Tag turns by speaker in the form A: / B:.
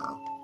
A: Oh.